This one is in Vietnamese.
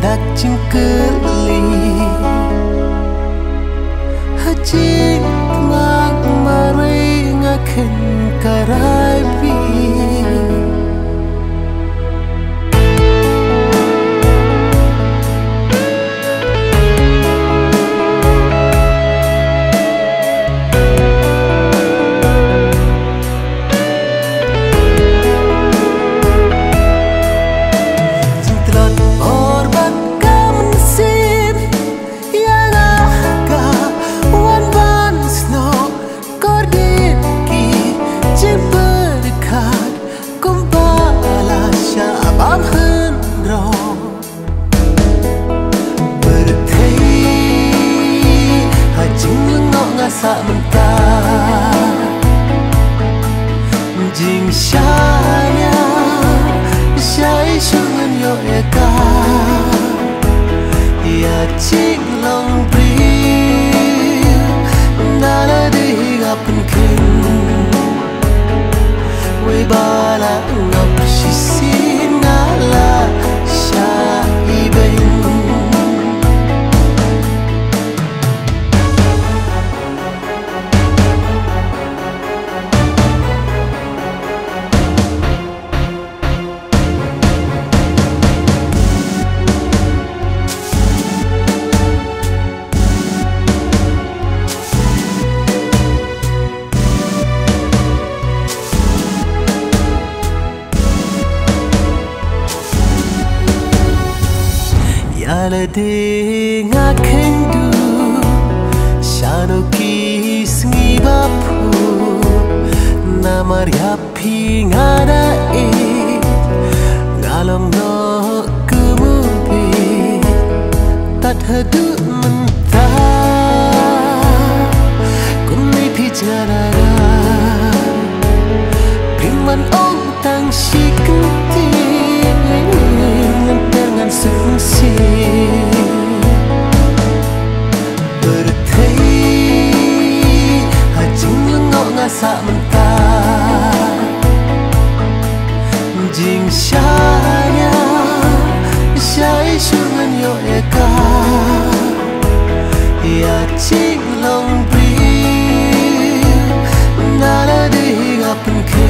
dat chim cơ sa menta jing shanya shai shungan yo eka ya ching long pri nala de gặp pun kin Yalade nga kendu Shano ki sngi bapu Namar yapi nga da e Ngalong no kumubi Tat hadu menta Ngan sung si Berthei Hajing lengok ngasa menta Jing shanya Shai shungan yo eka Ya ching long pri Nala di gapen kin